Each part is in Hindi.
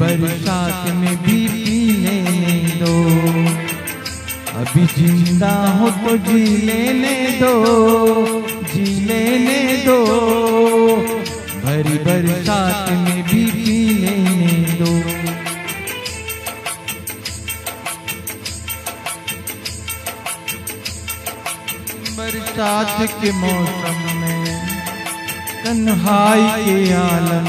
बरसात में भी पी लेने दो अभी ज़िंदा हो तो जी लेने दो, जी लेने दो। भरी बरसात में भी पी लेने दो बरसात के मौसम में तन्हाई के आलम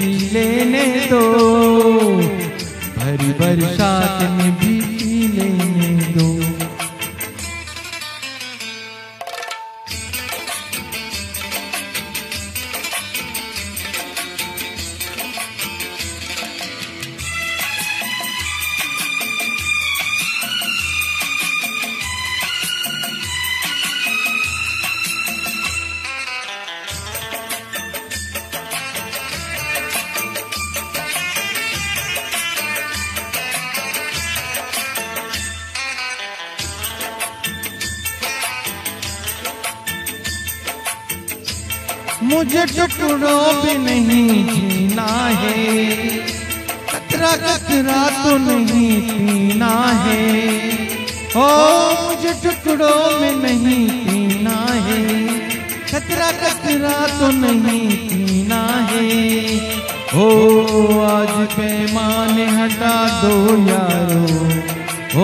जी लेने दो। भरी बरसात में मुझे टुकड़ों भी नहीं जीना है। कतरा कतरा तो नहीं पीना है। ओ, मुझे टुकड़ों में नहीं पीना है। कतरा कतरा तो नहीं पीना है। ओ आज पैमाने हटा दो यारो।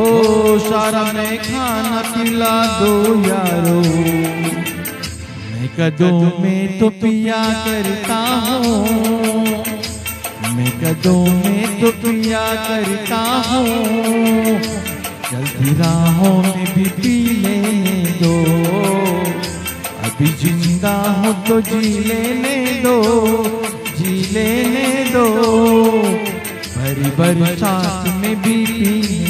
ओ सारा मैं खाना पिला दो यारो। मैं कदों में तो पिया करता हूँ। मैं कदों में तो पिया करता हूँ। चलती राहों में भी पी लेने दो। अभी ज़िंदा हो तो जी लेने दो। जी लेने दो। भरी बरसात में भी पी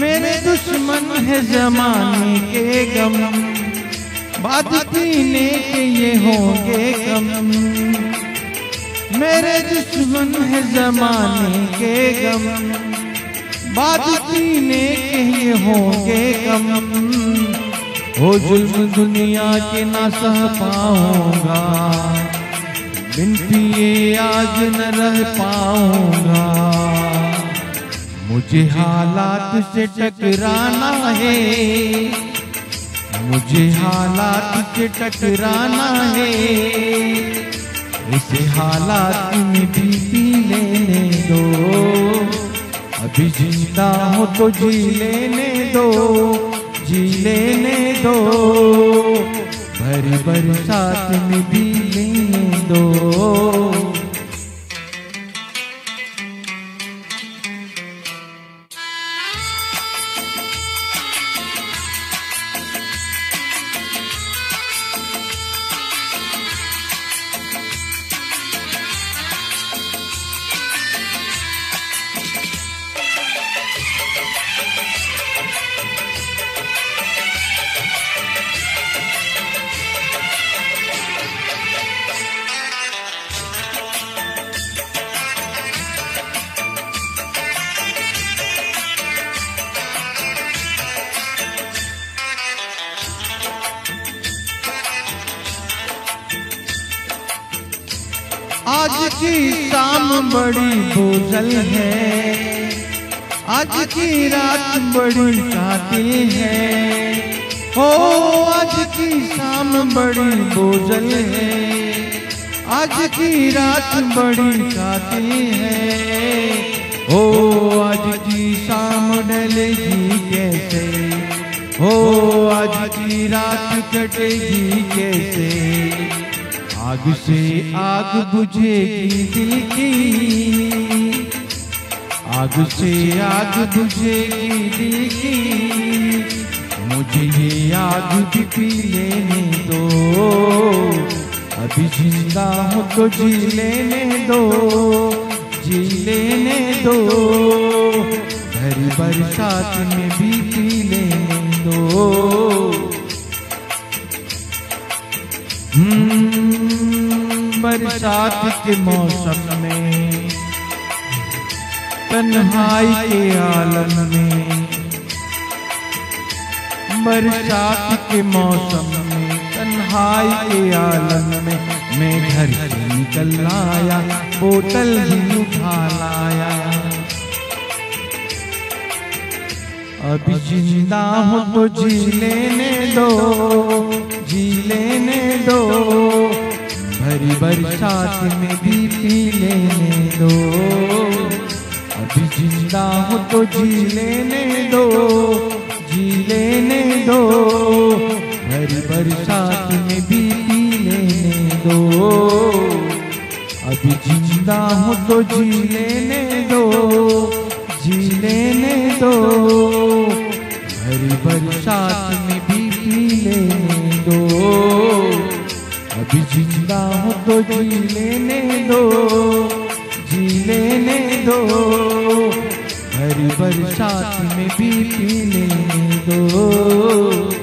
मेरे दुश्मन है जमाने के गम। बात पीने के ये होंगे गम। मेरे दुश्मन है जमाने के गम। बात पीने के ये होंगे गम। ओ जुल्म दुनिया के ना सह पाऊँगा। बिन पिए आज न रह पाऊँगा। मुझे हालात से टकराना है। मुझे हालात से टकराना है। इसे हालात में भी पी लेने दो। अभी ज़िंदा हो तो जी लेने दो। जी लेने दो। भरी बरसात में भी लेने दो। आज की शाम बड़ी बोझल है। आज की रात बड़ी कातिल है। ओ आज की शाम बड़ी बोझल है। आज की रात बड़ी कातिल है। ओ आज की शाम डलेगी कैसे? ओ आज की रात कटेगी कैसे? आग से आग बुझेगी दिल की। आग से आग बुझेगी दिल की। मुझे ये आग भी पी लेने दो। अभी ज़िंदा हो तो जी लेने दो। जी लेने दो। भरी बरसात में भी पी लेने बरसात के मौसम में, तन्हाई के आलम में, बरसात के मौसम में, तन्हाई के आलम में, मैं घर से निकल आया, बोतल ही उठा लाया। अभी ज़िंदा हो तो जी लेने दो बरसात में भी पी लेने दो। अभी ज़िंदा हो तो जी लेने दो, जी लेने दो। भरी बरसात में भी पी लेने दो। अभी ज़िंदा हो तो जी लेने दो, जी लेने दो। भरी बरसात ज़िंदा हो तो जी लेने दो, जी लेने दो। हरी बरसात में भी पी लेने दो।